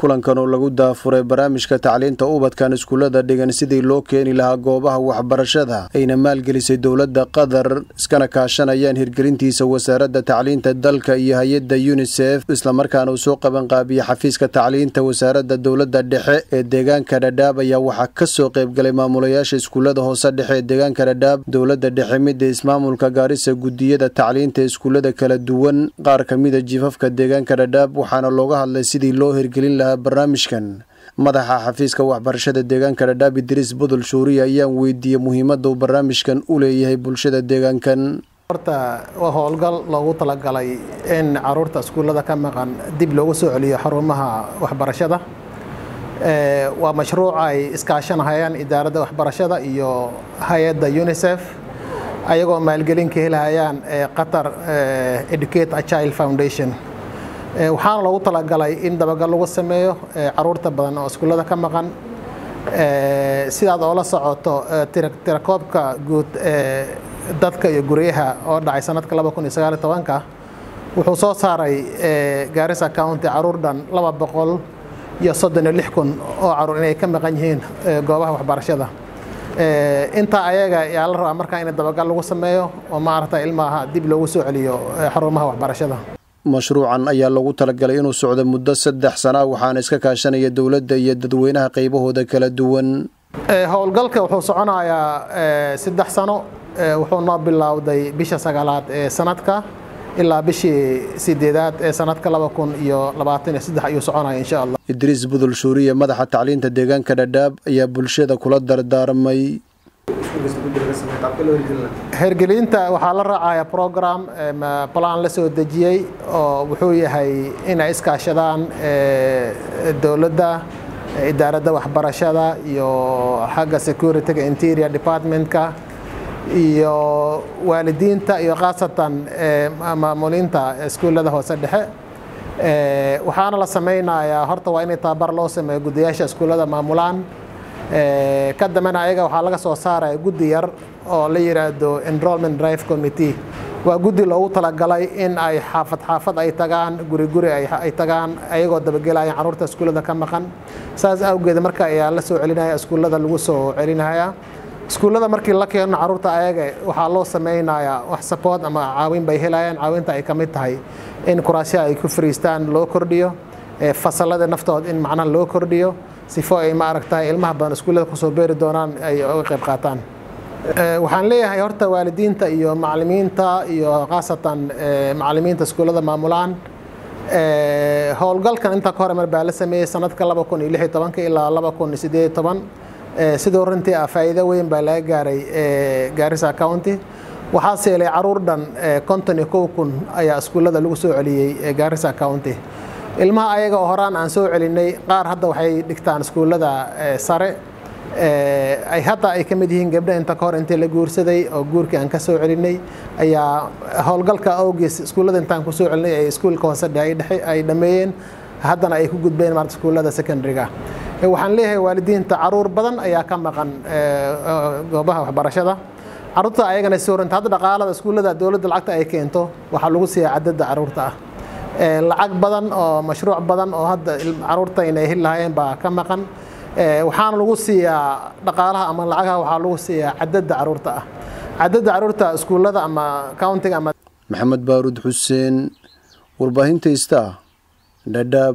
kulankan oo lagu daafuray barnaamijka tacliinta ubadkan iskuullada dhigan sidii loo keeni lahaa goobaha waxbarashada ayna maalgelisay dowladda qatar iskana kaashanayaan hirgelintiisa wasaaradda tacliinta dalka iyo hay'adda yunisef islamarkaana uu soo qabanqaabiyey xafiiska tacliinta wasaaradda dowladda dhexe ee deegaanka dhadhaab ayaa waxaa ka soo qaybgalay maamulayaasha iskuullada hoose dhexe ee deegaanka dhadhaab dowladda dhexe midda ismaamulka gaarisa gudiyada tacliinta iskuullada kala duwan qaar ka mida jifafka deegaanka dhadhaab waxaana looga hadlay sidii loo hirgelin lahaa barnaamijkan madaxa xafiiska waxbarashada deegaanka dhadhaab idriis budul shuuriya ayaan weydiiyey muhiimadda uu barnaamijkan u leeyahay bulshada deegaankan. Horta waa howlgal loogu talagalay in carruurta iskuullada ka maqan dib loogu soo celiyo xarumaha waxbarashada. Waa mashruuc ay iskaashanahayaan idaaradda waxbarashada iyo hay'adda unisef ayagoo maalgelin ka helahayaan qatar educate a child foundation waxaana loogu talagalay in dabagal lagu sameeyo carruurta badan oo iskuullada ka maqan. Sidaad oola socoto tirakoobka guud ee dadka iyo guryaha oo dhacay sanadka ka wuxuu soo saaray gaarisa county carruur dhan laba boqol iyo soddon iyo lix kun oo carruur inay ka maqan yihiin goobaha waxbarashada. Intaa ayaga yaa la rabaa markaa in dabagal lagu sameeyo oo maaragta ilmaha dib loogu soo celiyo xarumaha waxbarashada mashruucan ayaa loogu talagalay inuu socdo muddo saddex sana waxaana iska kaashanaya dowladda iyo dadweynaha qaybahooda kala duwan. Howlgalka wuxuu soconayaa saddex sano. Wuxuu noo bilowday bisha sagaalaad ee sanadka ilaa bishii sideedaad ee sanadka laba kun iyo labaatan iyo saddex ayuu soconaya insha allah. Idriis budul shuuriye madaxa tacliinta deegaanka dhadhaab ayaa bulshada kula dardaarmay hergelinta waxaa la raacaya program balaan la soo dejiyey oo wuxuu yahay inay iskaashadaan dowladda idaaradda waxbarashada iyo xagga securityga interior departmentka iyo waalidiinta iyo khaasatan maamulinta iskuullada hoose dhexe. Waxaana la sameynayaa horta waa inay tababar loo sameeyo gudayaasha iskuullada maamulaan ka dambena ayaga waxaa laga soo saaraya guddi yar oo la yidhaahdo enrollment drive committee. Waa guddi loogu talagalay in ay xaafad xaafad ay tagaan guri guri ay tagaan ayagoo dabagelaya carruurta iskuullada ka maqan. Saas awgeed marka ayaa la soo celinaya iskuullada lagu soo celinaya. Iskuullada markii la keeno carruurta ayaga waxaa loo sameynayaa wax sapood ama caawin bay helayaan. Caawinta ay ka mid tahay in kuraasyaha ay ku fariistaan loo kordhiyo fasalada naftood in macnaha loo kordhiyo sifo ay maaragtahay ilmaha badan iskuullada ku soo beeri doonaan ay uga qayb qaataan. Waxaan leeyahay horta waalidiinta iyo macalimiinta iyo khaasatan macalimiinta iskuullada maamulaan. Howlgalkan inta ka hore mar baa la sameeyey sanadka laba kun iyo lix iyo tobanka ilaa laba kun iyo sideed iyo toban. Sidoo runtii ah faa'iido weyn baa laga gaaray gaarisa county waxaase yeelay carruur dhan konton iyo kow kun ayaa iskuullada lagu soo celiyey gaarisa county ilmaha ayaga oo horaan aan soo celinay qaar hadda waxay dhigtaan iskuullada sare. Ay hadda ay ka mid yihiin gabdha inta ka hor intii la guursaday oo guurkii aan ka soo celinay ayaa howlgalka awgiis iskuullada intaan ku soo celinay ay iskuulka hoose ay dhammeeyeen haddana ay ku gudbeen maarta iskuullada secondaryga. Waxaan leeyahay waalidiinta carruur badan ayaa ka maqan goobaha waxbarashada. Caruurta ayagana soo ranta hadda dhaqaalada iskuullada dowladda lacagta ay keento waxaa lagu siiyaa cadadda carruurta ah lacag badan oo mashruuc badan oo hadda carruurta inay heli lahaayeen baa ka maqan. Waxaana lagu siiyaa dhaqaalaha ama lacagaha waxaa lagu siiyaa cadadda carruurta ah. Cadadda carruurta iskuullada ama countiga ama maxamed baaruud xuseen warbaahinta ista dhadhaab